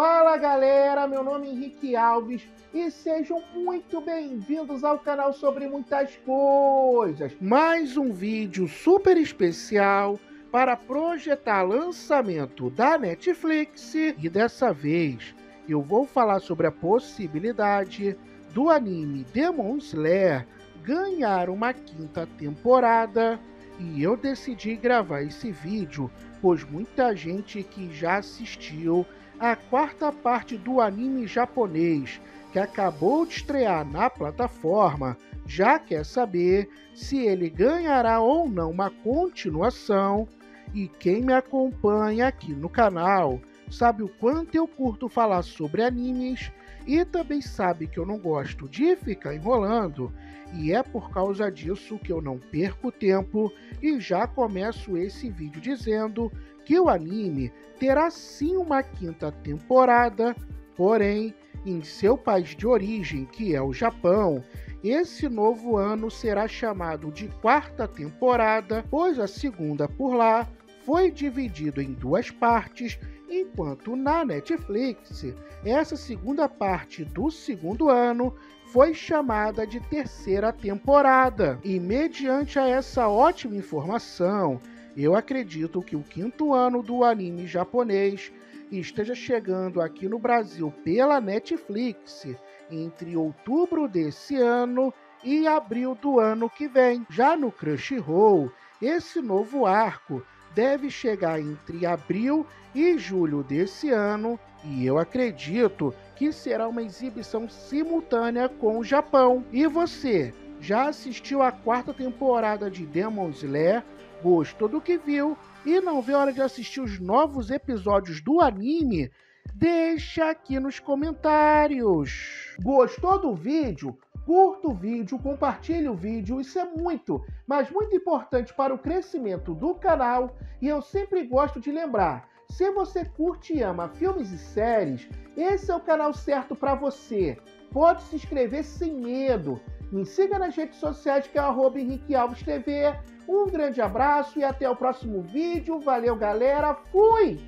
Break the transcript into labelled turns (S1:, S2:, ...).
S1: Fala galera, meu nome é Henrique Alves e sejam muito bem-vindos ao canal sobre muitas coisas. Mais um vídeo super especial para projetar lançamento da Netflix e dessa vez eu vou falar sobre a possibilidade do anime Demon Slayer ganhar uma quinta temporada e eu decidi gravar esse vídeo pois muita gente que já assistiu a quarta parte do anime japonês que acabou de estrear na plataforma já quer saber se ele ganhará ou não uma continuação. E quem me acompanha aqui no canal sabe o quanto eu curto falar sobre animes e também sabe que eu não gosto de ficar enrolando. E é por causa disso que eu não perco tempo e já começo esse vídeo dizendo que o anime terá sim uma quinta temporada, porém, em seu país de origem, que é o Japão, esse novo ano será chamado de quarta temporada, pois a segunda por lá foi dividido em duas partes, enquanto na Netflix essa segunda parte do segundo ano foi chamada de terceira temporada. E mediante a essa ótima informação, eu acredito que o quinto ano do anime japonês esteja chegando aqui no Brasil pela Netflix entre outubro desse ano e abril do ano que vem. Já no Crunchyroll, esse novo arco deve chegar entre abril e julho desse ano e eu acredito que será uma exibição simultânea com o Japão. E você, já assistiu a quarta temporada de Demon Slayer? gostou do que viu e não vê hora de assistir os novos episódios do anime, deixa aqui nos comentários. Gostou do vídeo? Curta o vídeo, compartilhe o vídeo, isso é muito, mas muito importante para o crescimento do canal e eu sempre gosto de lembrar, se você curte e ama filmes e séries, esse é o canal certo para você. Pode se inscrever sem medo. Me siga nas redes sociais que é o Henrique Alves TV um grande abraço e até o próximo vídeo. Valeu, galera. Fui!